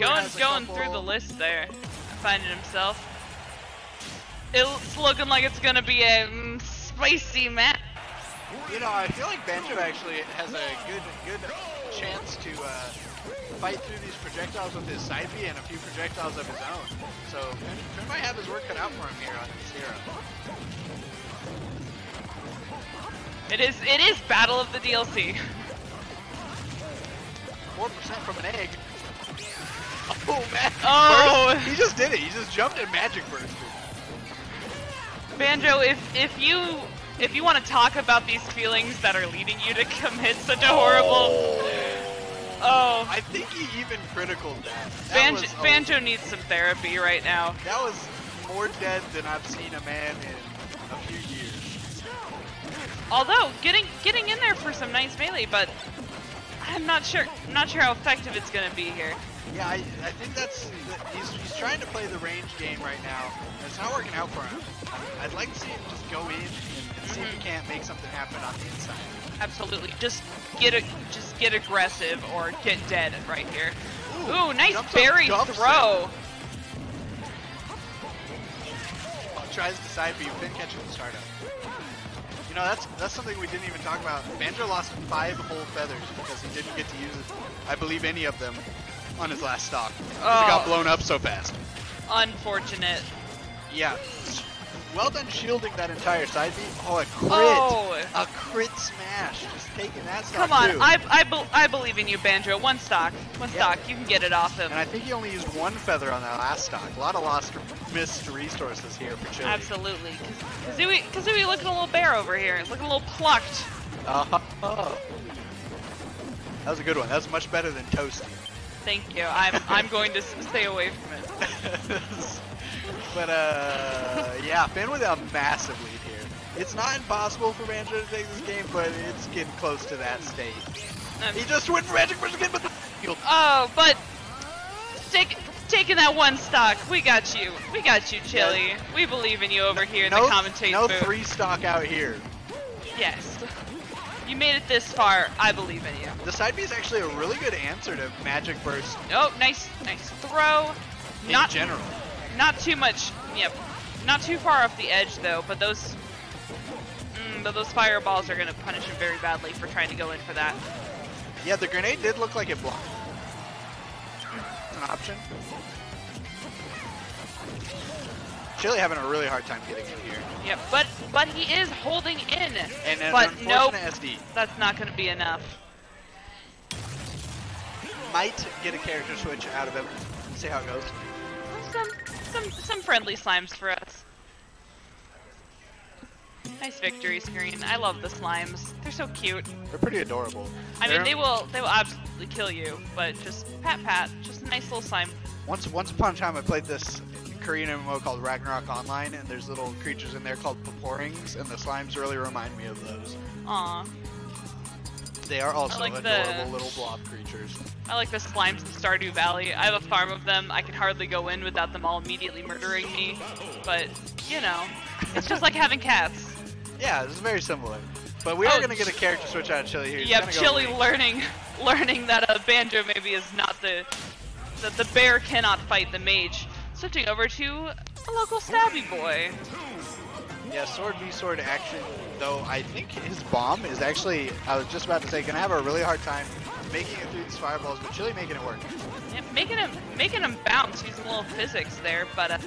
Going, going couple- through the list there, finding himself. It's looking like it's gonna be a mm, spicy match. You know, I feel like Banjo actually has a good good chance to uh, fight through these projectiles with his side B and a few projectiles of his own. So Fin, Fin might have his work cut out for him here on this hero. It is, it is Battle of the DLC. Four percent from an egg. Oh man! Oh. Burst. He just did it. He just jumped in magic burst. Banjo, if if you if you want to talk about these feelings that are leading you to commit such a oh. horrible, oh, I think he even critical that. that Banjo, was Banjo needs some therapy right now. That was more dead than I've seen a man in a few years. Although getting getting in there for some nice melee, but I'm not sure I'm not sure how effective it's gonna be here. Yeah, I, I think that's that he's he's trying to play the range game right now. and It's not working out for him. I'd like to see him just go in and, and see if he mm-hmm. can't make something happen on the inside. Absolutely, just get a just get aggressive or get dead right here. Ooh, Ooh, nice berry it. throw. Oh, tries to side B, then catches the startup. You know, that's that's something we didn't even talk about. Banjo lost five whole feathers because he didn't get to use, I believe, any of them on his last stock. Oh. It got blown up so fast. Unfortunate. Yeah. Well done shielding that entire side B. Oh, a crit. Oh. A crit smash. Just taking that stock Come on, too. I, I, bel I believe in you, Banjo. One stock. One Yeah. stock. You can get it off him. And I think he only used one feather on that last stock. A lot of lost, missed resources here for Chili. Absolutely. Kaz- Kazooie, Kazooie looking a little bare over here. It's looking a little plucked. Uh-huh. That was a good one. That was much better than Toasty. Thank you. I'm, I'm going to stay away from it. but uh, yeah, Fin with a massive lead here. It's not impossible for Banjo to take this game, but it's getting close to that state. Um, He just went for Magic Burst again, but the Oh, but take, taking that one stock, we got you. We got you, Chili. We believe in you over here in no, the commentate no booth. three stock out here. Yes. You made it this far. I believe in you. The side B is actually a really good answer to Magic Burst Oh, nice, nice throw. in Not general. Not too much. Yep. Not too far off the edge though, but those. Mm, but those fireballs are gonna punish him very badly for trying to go in for that. Yeah, the grenade did look like it blocked. An option. Chili having a really hard time getting in here. Yep. But but he is holding in. And an but nope, SD. that's not gonna be enough. Might get a character switch out of him. See how it goes. Some some some friendly slimes for us. Nice victory screen. I love the slimes. They're so cute. They're pretty adorable. I mean, They're- they will they will absolutely kill you, but just pat pat, just a nice little slime. Once, once upon a time, I played this Korean MMO called Ragnarok Online, and there's little creatures in there called Poporings, and the slimes really remind me of those. Aw. They are also like the- adorable little blob creatures. I like the slimes in Stardew Valley. I have a farm of them. I can hardly go in without them all immediately murdering me. But, you know, it's just like having cats. Yeah, it's very similar. But we are Oh, going to get a character switch out of Chili here. Yep, go Chili learning learning that a banjo maybe is not the that the bear cannot fight the mage. Switching over to a local stabby boy. Yeah, sword v sword action, though I think his bomb is actually, I was just about to say, to have a really hard time making it through these fireballs, but Chili making it work. Yep, making him making him bounce using a little physics there, but uh,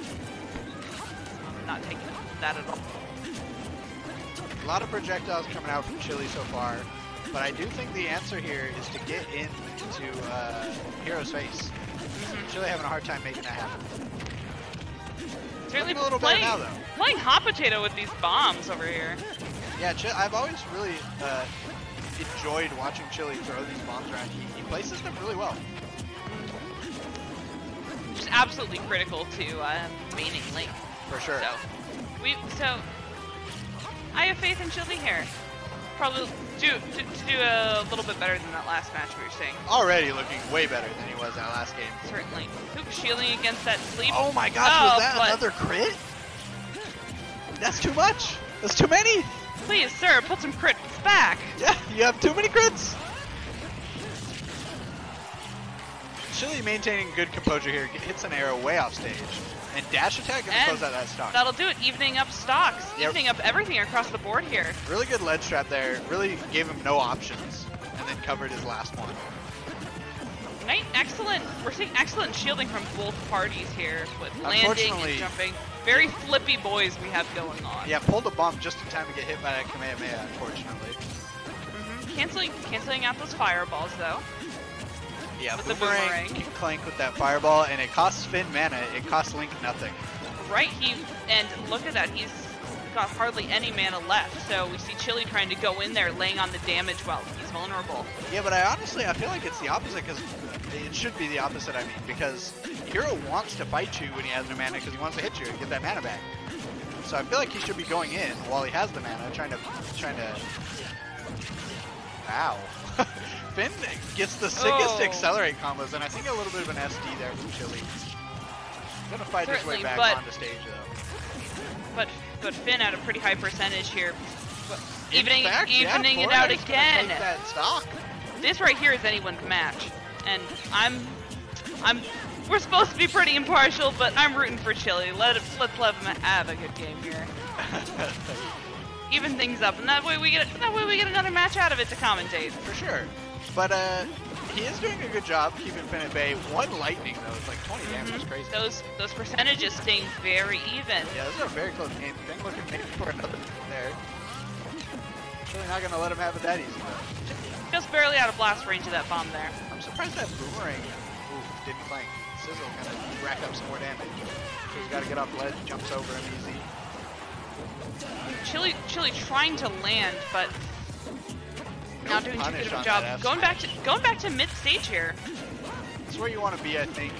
not taking that at all. A lot of projectiles coming out from Chili so far, but I do think the answer here is to get into uh, Hero's face. Chili having a hard time making that happen. Certainly a little better playing, now, though. playing hot potato with these bombs over here. Yeah, I've always really uh, enjoyed watching Chili throw these bombs around. He, he places them really well. Just absolutely critical to uh, maining Link. For sure. So we so I have faith in Chili here. Probably do to, to do a little bit better than that last match we were saying. Already looking way better than he was in that last game. Certainly. Hook shielding against that sleep. Oh my gosh, Oh, was that but- another crit? That's too much. That's too many. Please, sir, put some crits back. Yeah, you have too many crits. Chili maintaining good composure here, hits an arrow way off stage. And dash attack gonna And close out that stock. That'll do it, evening up stocks, Yep. evening up everything across the board here. Really good ledge trap there, really gave him no options. And then covered his last one. Night, excellent. We're seeing excellent shielding from both parties here with landing and jumping. Very flippy boys we have going on. Yeah, pulled a bump just in time to get hit by that Kamehameha, unfortunately. Mhm. Canceling, canceling out those fireballs though. Yeah, With the boomerang, boomerang. can clank with that fireball, and it costs Fin mana, it costs Link nothing. Right, he and look at that. He's got hardly any mana left. So we see Chili trying to go in there, laying on the damage while he's vulnerable. Yeah, but I honestly, I feel like it's the opposite, because it should be the opposite, I mean, because Hero wants to fight you when he has no mana, because he wants to hit you and get that mana back. So I feel like he should be going in while he has the mana, trying to, trying to... Ow. Fin gets the sickest Oh. accelerate combos, and I think a little bit of an SD there from Chili. Gonna fight his way back but- onto stage, though. But but Fin at a pretty high percentage here. Evening fact, yeah, evening it out again. that stock. This right here is anyone's match, and I'm I'm we're supposed to be pretty impartial, but I'm rooting for Chili. Let let's let him have a good game here. Even things up, and that way we get that way we get another match out of it to commentate. For sure. But uh, he is doing a good job keeping Fin at bay. One lightning though, it's like 20 damage, Mhm. it's crazy. Those those percentages staying very even. Yeah, this is a very close game. Fin looking maybe for another there. Really not gonna let him have it that easy though. Just barely out of blast range of that bomb there. I'm surprised that boomerang ooh, didn't clank. Sizzle gonna rack up some more damage. So he's gotta get off ledge, jumps over him easy. Chili Chili trying to land, but not doing too good of a job. Going back to going back to mid stage here. It's where you want to be, I think.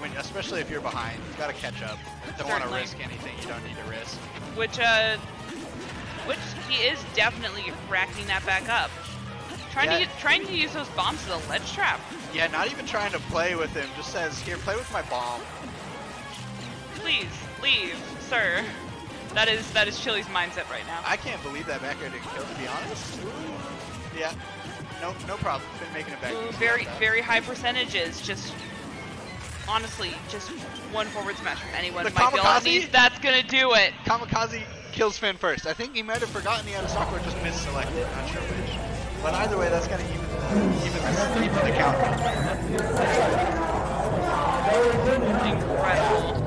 When, especially if you're behind, you gotta catch up. Don't want to risk anything you don't need to risk. which uh which he is definitely racking that back up trying Yeah. to get, trying to use those bombs as a ledge trap Yeah, not even trying to play with him. Just says, here, play with my bomb. please leave sir that is that is chili's mindset right now I can't believe that back air didn't kill, to be honest. Yeah, no, no problem. Been making it back. Ooh, very very high percentages just honestly just one forward smash from anyone The might be all it kamikaze? that's gonna do it Kamikaze kills Fin first. I think he might have forgotten he had a stock or just misselected. Not sure which. But either way, that's gonna even even the, even the count. incredible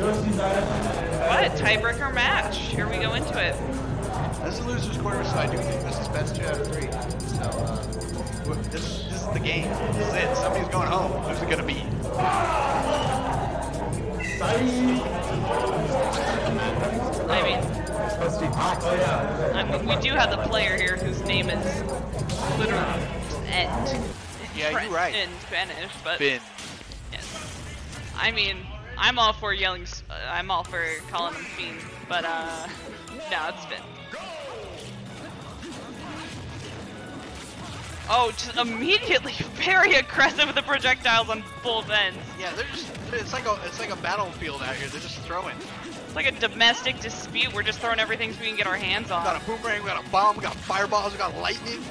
what tiebreaker match here we go into it This is losers quarter, so I do think this is best two out of three. So uh, this this is the game. This is it. Somebody's going home. Who's it gonna be? I mean, I mean, we do have the player here whose name is literally end. Yeah, you're right. In Spanish, but Fin. yes. I mean, I'm all for yelling. Uh, I'm all for calling him fiend, but uh, no, it's Fin. Oh, just immediately very aggressive with the projectiles on both ends. Yeah, they're just it's like a it's like a battlefield out here. They're just throwing. It's like a domestic dispute. We're just throwing everything so we can get our hands on. We got a boomerang, we got a bomb, we got fireballs, we got lightning.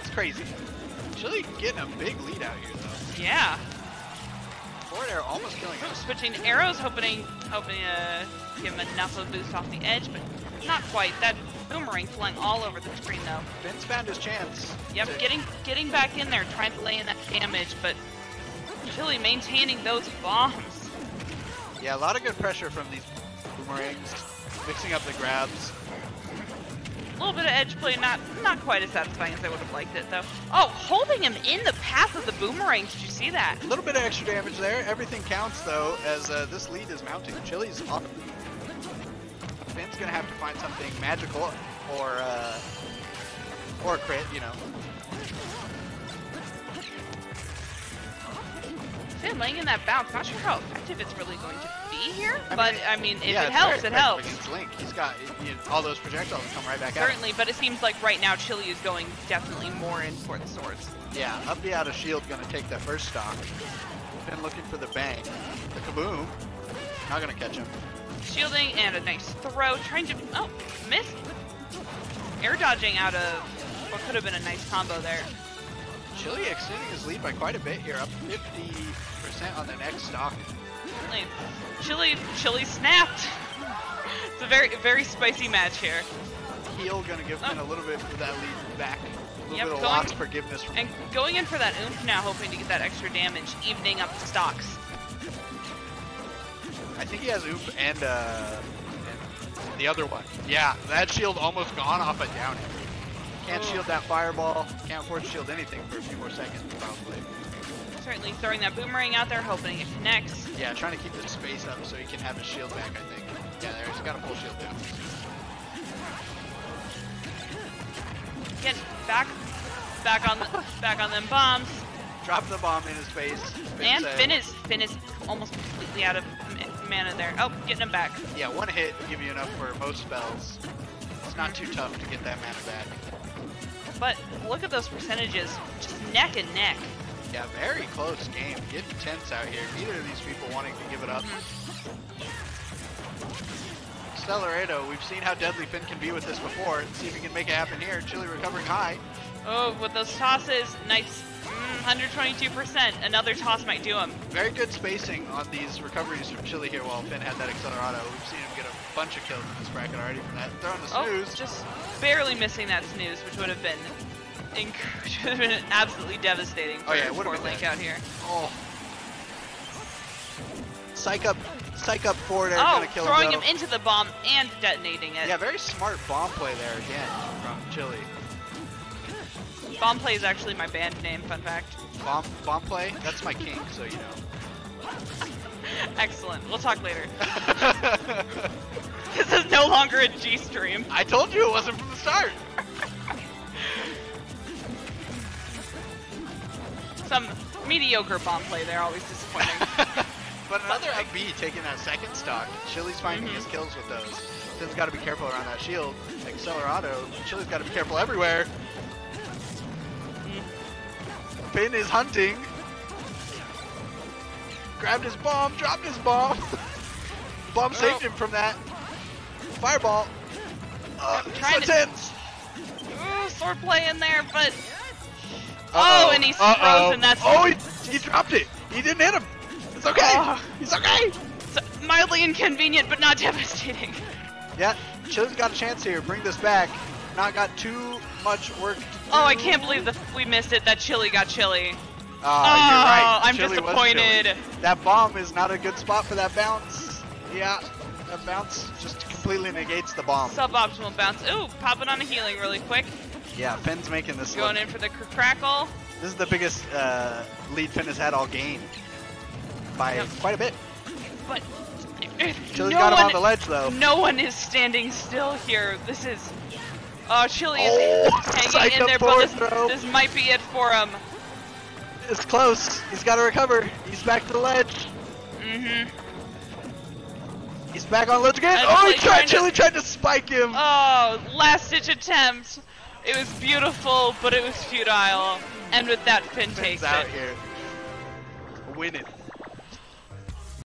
It's crazy. Chili getting a big lead out here though. Yeah. Forward air almost killing us. switching to arrows, hoping hoping to give him enough of a boost off the edge, but not quite. That boomerang flying all over the screen though. Fin's found his chance. Yep, to- getting getting back in there, trying to lay in that damage, but Chili maintaining those bombs. Yeah, a lot of good pressure from these boomerangs. Mixing up the grabs. Little bit of edge play, not not quite as satisfying as I would have liked it though. Oh, holding him in the path of the boomerang. Did you see that? A little bit of extra damage there. Everything counts though, as uh, this lead is mounting. Chili's on. Fin's gonna have to find something magical or uh, or a crit, you know. Fin laying in that bounce. Not sure how effective it's really going to be here, I but mean, I mean, if yeah, it helps, it helps. Against Link, he's got you know, all those projectiles come right back at him. Certainly, but it seems like right now Chili is going definitely more in for the swords. Yeah, up the out of shield gonna take that first stock. Fin looking for the bang. The kaboom. Not gonna catch him. Shielding and a nice throw, trying to oh miss. air dodging out of what could have been a nice combo there. Chili extending his lead by quite a bit here, up 50% on the next stock. Chili, Chili snapped. It's a very, very spicy match here. Heel gonna give Fin a little bit of that lead back. A little Yep, bit of lost forgiveness from And going in for that oomph now, hoping to get that extra damage, evening up the stocks. I think he has oomph and, uh, and the other one. Yeah, that shield almost gone off a down hit. Can't Oh. shield that fireball. Can't force shield anything for a few more seconds, probably. Certainly throwing that boomerang out there, hoping it connects. Yeah, trying to keep the space up so he can have his shield back, I think. Yeah, there, he's got a full shield down. Get back, back on, the, back on them bombs. Drop the bomb in his face. Fin And Fin is, Fin is almost completely out of mana there. Oh, getting him back. Yeah, one hit will give you enough for most spells. It's not too tough to get that mana back. But look at those percentages, just neck and neck. Yeah, very close game. Getting tense out here. Neither of these people wanting to give it up. Stellarado, we've seen how deadly Fin can be with this before. Let's see if he can make it happen here. Chili recovering high. Oh, with those tosses, nice. Mm, 122%. Another toss might do him. Very good spacing on these recoveries from Chili here while Fin had that Accelerado. We've seen him get a bunch of kills in this bracket already from that. Throwing the Oh, snooze. just barely missing that snooze, which would have been, inc- have been absolutely devastating for Oh, yeah, poor Link out here. Oh. Psyche Up, psych up forward air, Oh, gonna kill throwing him. him into the bomb and detonating it. Yeah, very smart bomb play there again from Chili. Bomb play is actually my band name. Fun fact. Bomb, bomb play? That's my king, so you know. Excellent. We'll talk later. this is no longer a G stream. I told you it wasn't from the start. Some mediocre bomb play there, always disappointing. but another FB taking that second stock. Chili's finding Mhm. his kills with those. Fin's got to be careful around that shield. Accelerado. Chili's got to be careful everywhere. Fin is hunting. Grabbed his bomb, dropped his bomb. bomb saved Oh. him from that. Fireball. Uh, trying so to- tense. Ooh, sword play in there, but Uh-oh. Oh, and he's Uh-oh. frozen, that's- Oh, he, he dropped it. He didn't hit him. It's okay. Oh. He's okay. it's mildly inconvenient, but not devastating. Yeah, Chili's got a chance here. Bring this back. Not got too much work. To do. Oh, I can't believe that we missed it. That chili got chili. Oh, you're right. I'm Chili disappointed. That bomb is not a good spot for that bounce. Yeah, that bounce just completely negates the bomb. Suboptimal bounce. Ooh, popping on a healing really quick. Yeah, Fin's making this Going look. in for the cr- crackle. This is the biggest uh, lead Fin has had all game. By quite a bit. But Chili's no got him one, on the ledge though. No one is standing still here. This is. Oh, Chili is Oh, hanging in there, forward but this, this might be it for him. It's close. He's got to recover. He's back to the ledge. Mm-hmm. He's back on the ledge again. And Oh, he Chili tried. trying to- tried to spike him. Oh, last ditch attempt. It was beautiful, but it was futile. And with that, Fin Fin's takes out it. here. Winning.